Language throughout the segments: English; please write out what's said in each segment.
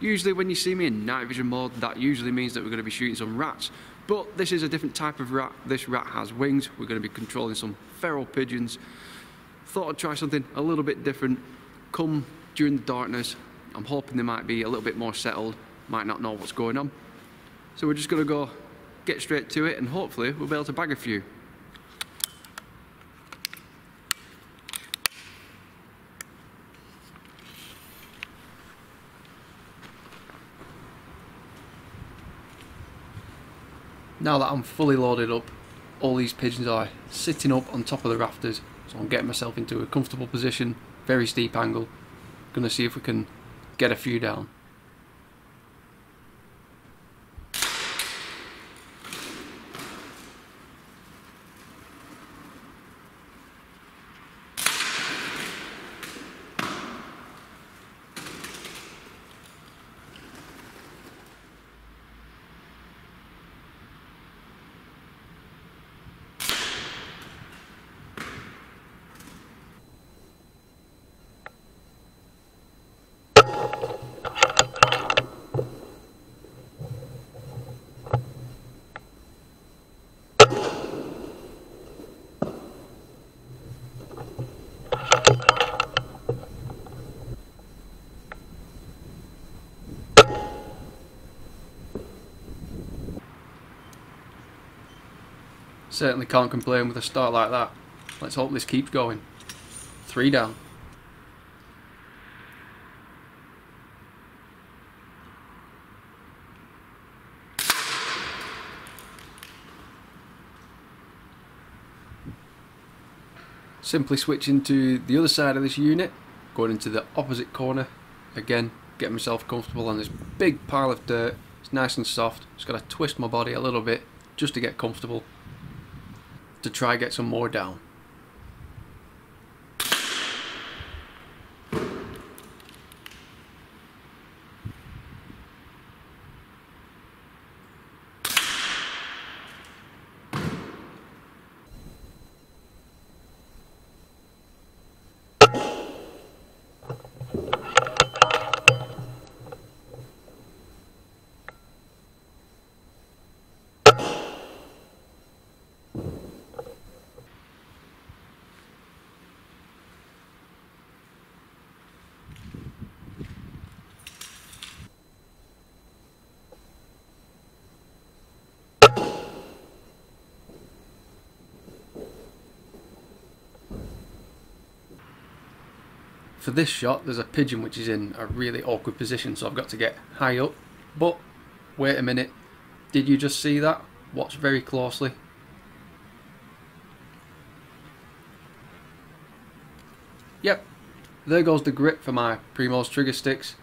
Usually when you see me in night vision mode, that usually means that we're going to be shooting some rats. But this is a different type of rat. This rat has wings. We're going to be controlling some feral pigeons. Thought I'd try something a little bit different. Come during the darkness. I'm hoping they might be a little bit more settled, might not know what's going on. So we're just going to go get straight to it and hopefully we'll be able to bag a few. Now that I'm fully loaded up, all these pigeons are sitting up on top of the rafters, so I'm getting myself into a comfortable position, very steep angle. Gonna see if we can get a few down. Certainly can't complain with a start like that. Let's hope this keeps going. Three down. Simply switching to the other side of this unit, going into the opposite corner. Again, get myself comfortable on this big pile of dirt. It's nice and soft. Just got to twist my body a little bit just to get comfortable to try get some more down. For this shot, there's a pigeon which is in a really awkward position, so I've got to get high up. But, wait a minute, did you just see that? Watch very closely. Yep, there goes the grip for my Primos trigger sticks,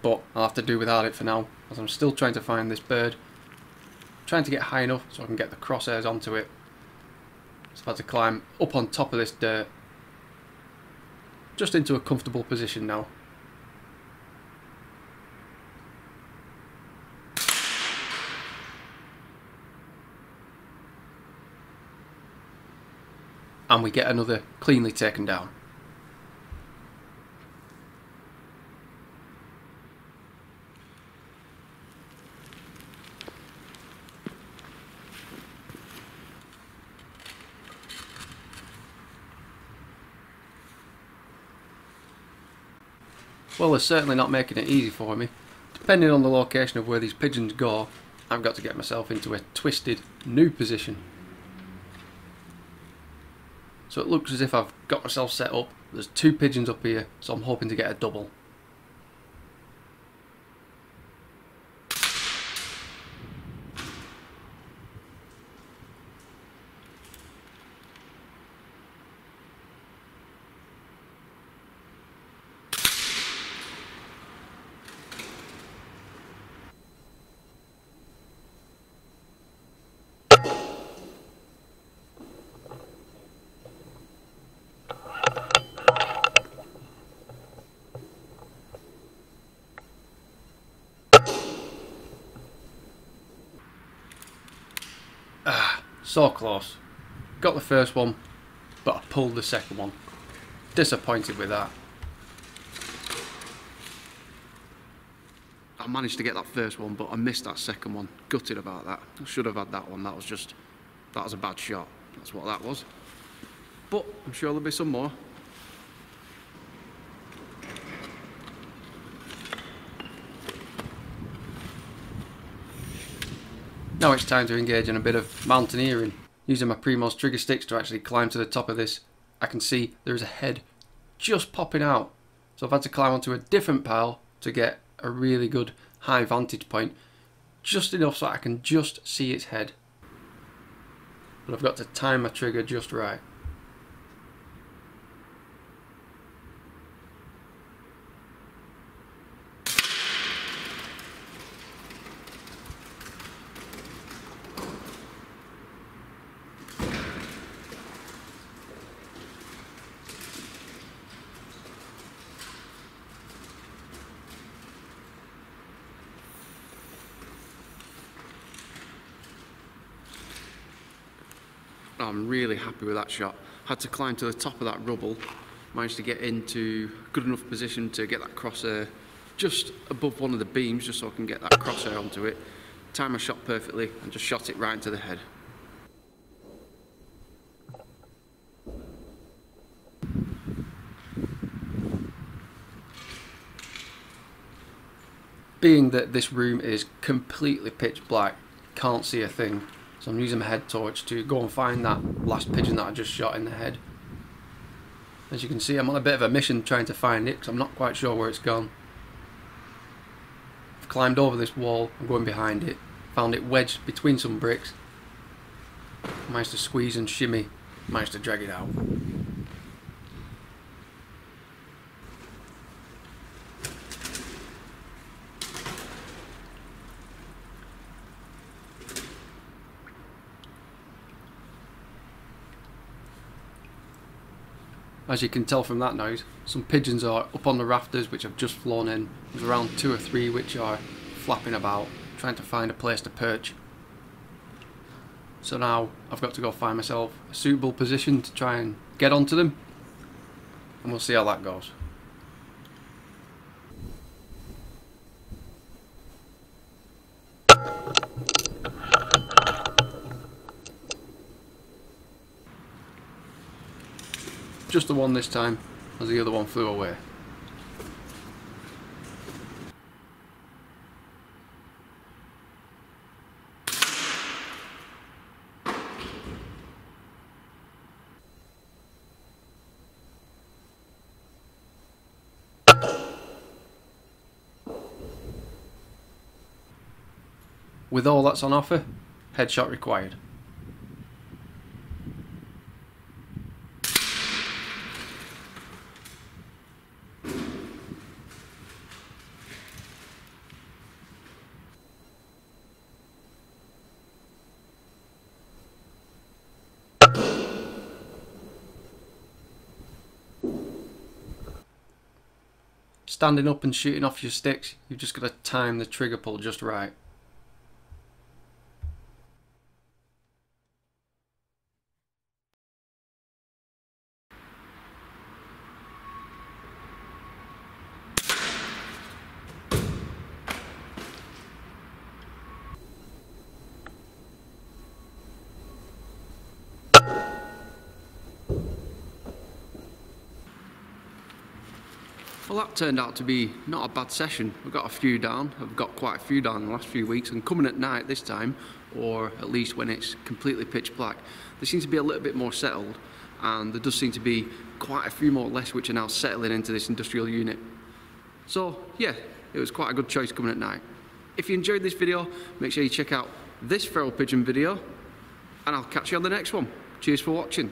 but I'll have to do without it for now, as I'm still trying to find this bird. I'm trying to get high enough so I can get the crosshairs onto it. So I've had to climb up on top of this dirt just into a comfortable position now. And we get another cleanly taken down. Well, they're certainly not making it easy for me. Depending on the location of where these pigeons go, I've got to get myself into a twisted new position. So it looks as if I've got myself set up. There's two pigeons up here, so I'm hoping to get a double. So close. Got the first one, but I pulled the second one. Disappointed with that. I'm managed to get that first one, but I missed that second one. Gutted about that. I should have had that one. That was just, that was a bad shot. That's what that was. But I'm sure there'll be some more. Now it's time to engage in a bit of mountaineering. Using my Primos trigger sticks to actually climb to the top of this, I can see there is a head just popping out. So I've had to climb onto a different pile to get a really good high vantage point, just enough so I can just see its head. But I've got to time my trigger just right. I'm really happy with that shot. Had to climb to the top of that rubble, managed to get into good enough position to get that crosshair just above one of the beams just so I can get that crosshair onto it. Time my shot perfectly and just shot it right into the head. Being that this room is completely pitch black, can't see a thing, so I'm using my head torch to go and find that last pigeon that I just shot in the head. As you can see, I'm on a bit of a mission trying to find it because I'm not quite sure where it's gone. I've climbed over this wall, I'm going behind it, found it wedged between some bricks. Managed to squeeze and shimmy, managed to drag it out. As you can tell from that noise, some pigeons are up on the rafters which have just flown in. There's around two or three which are flapping about, trying to find a place to perch. So now I've got to go find myself a suitable position to try and get onto them. And we'll see how that goes. Just the one this time, as the other one flew away. With all that's on offer, headshot required. Standing up and shooting off your sticks, you've just got to time the trigger pull just right. Well, that turned out to be not a bad session. We've got a few down. I've got quite a few down in the last few weeks, and coming at night this time, or at least when it's completely pitch black, they seem to be a little bit more settled, and there does seem to be quite a few more less which are now settling into this industrial unit. So, yeah, it was quite a good choice coming at night. If you enjoyed this video, make sure you check out this feral pigeon video, and I'll catch you on the next one. Cheers for watching.